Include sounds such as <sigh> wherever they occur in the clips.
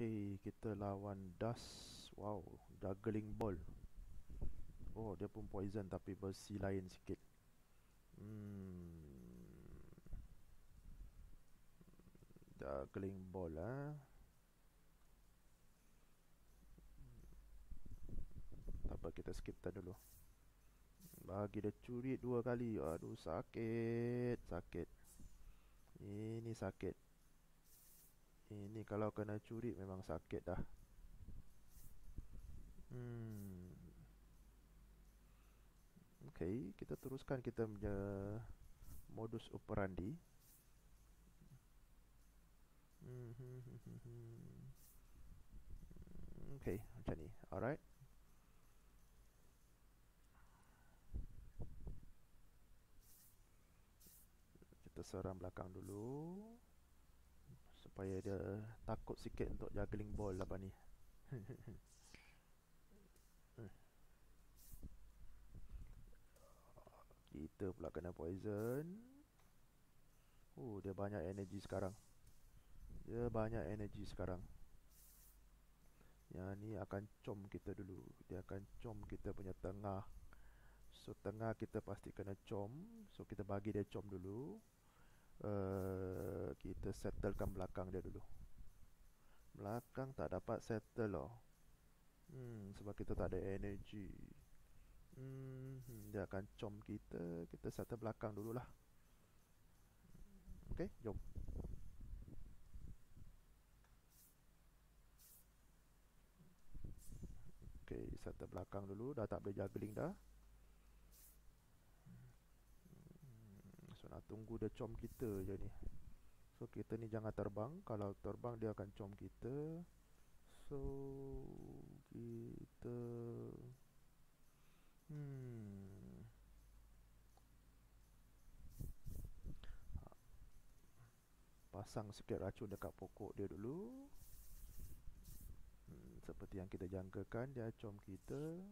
Okay, kita lawan dust. Wow, juggling ball. Oh, dia pun poison tapi bersih lain sikit. Hmm. Juggling ball ah. Tak apa, kita skip tadi dulu. Bagi dia curi dua kali. Aduh, sakit. Sakit. Ini sakit. Ini kalau kena curi memang sakit dah. Hmm. Okay, kita teruskan kita punya modus operandi. Hmm. okay, macam ni. Alright. Kita serang belakang dulu supaya dia takut sikit untuk juggling ball apa ni <laughs> kita pula kena poison. Oh dia banyak energy sekarang. Dia banyak energy sekarang. Yang ni akan com kita dulu. Dia akan com kita punya tengah. So tengah kita pasti kena com. So kita bagi dia com dulu uh, kita settlekan belakang dia dulu. Belakang tak dapat settle loh hmm, sebab kita tak ada energy. Hmm, dia akan com kita. Kita settle belakang dululah ok jom. Ok settle belakang dulu. Dah tak boleh juggling dah nak tunggu dia com kita je ni. So kita ni jangan terbang. Kalau terbang dia akan com kita. So Kita Hmm. Pasang sikit racun dekat pokok dia dulu. Hmm, Seperti yang kita jangkakan Dia com kita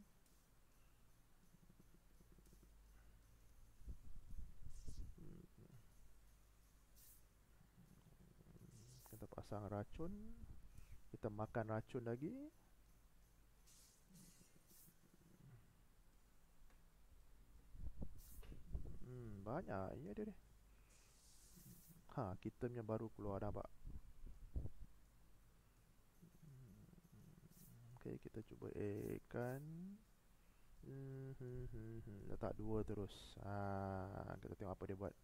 kita pasang racun kita makan racun lagi. Hmm banyak ya dia deh ha kita punya baru keluar nampak okey kita cuba ikan hmm, hmm, hmm, hmm. letak dua terus. Ha kita tengok apa dia buat.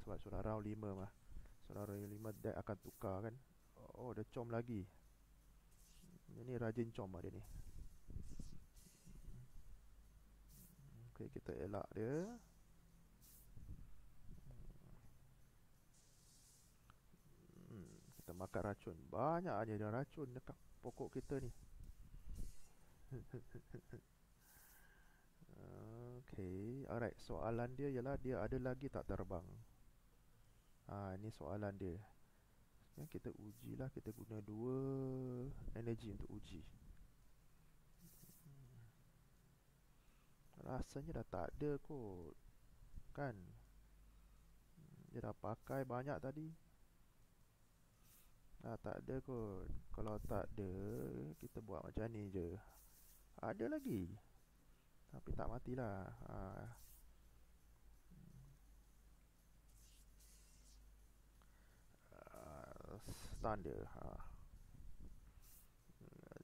Sebab surat round 5 mah surat round 5 deck akan tukar kan? Oh dia com lagi. Ini rajin com lah dia ni. Ok kita elak dia. Hmm, kita makan racun. Banyak aja dia racun dekat pokok kita ni. <laughs> Okay, alright. Soalan dia ialah dia ada lagi tak terbang? Ha, ini soalan dia. Ya, kita ujilah kita guna dua energi untuk uji. Rasanya dah tak ada kot. Kan? Dia dah pakai banyak tadi. Dah tak ada kot. Kalau tak ada, kita buat macam ni je. Ada lagi. Tapi tak matilah. Haa. Stun dia ha.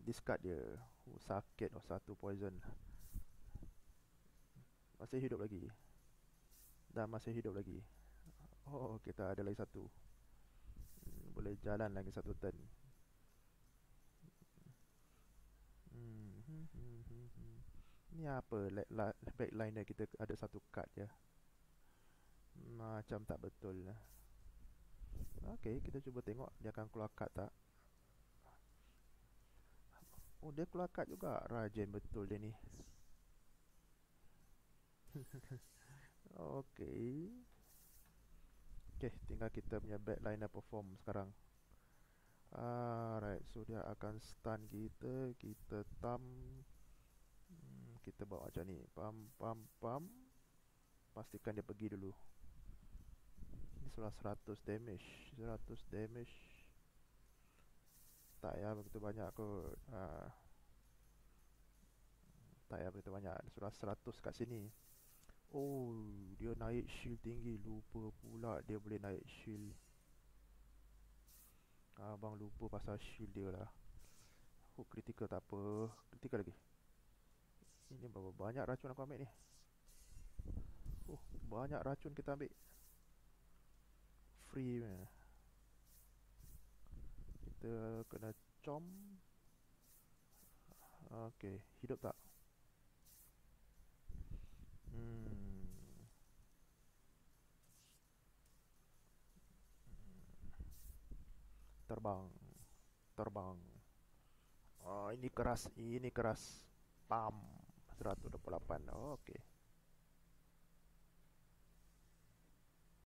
discard dia. Oh, sakit oh, satu poison. Masih hidup lagi? Dah masih hidup lagi? Oh kita ada lagi satu. Hmm, boleh jalan lagi satu turn. Hmm, hmm, hmm, ni apa backline kita ada satu card ya? Macam tak betul lah Okey, kita cuba tengok dia akan keluar kad tak. Oh, dia keluar kad juga. Rajin betul dia ni. <laughs> Okey. Okey, tinggal kita punya backliner perform sekarang. Alright, so dia akan stun kita, kita tam hmm, kita bawa macam ni. Pam pam pam. Pastikan dia pergi dulu. Sudah 100 damage 100 damage Tak ya begitu banyak kot. Ha. Tak ya begitu banyak. Sudah 100 kat sini. Oh, dia naik shield tinggi. Lupa pula dia boleh naik shield. Abang lupa pasal shield dia lah. Oh, critical tak apa. Critical lagi. Ini berapa banyak racun aku ambil ni? Oh, banyak racun kita ambil. Free punya. Kita kena com. Okey, hidup tak? Hmm. Terbang. Terbang. Oh, ini keras, ini keras. Pam. 128. Oh, okey.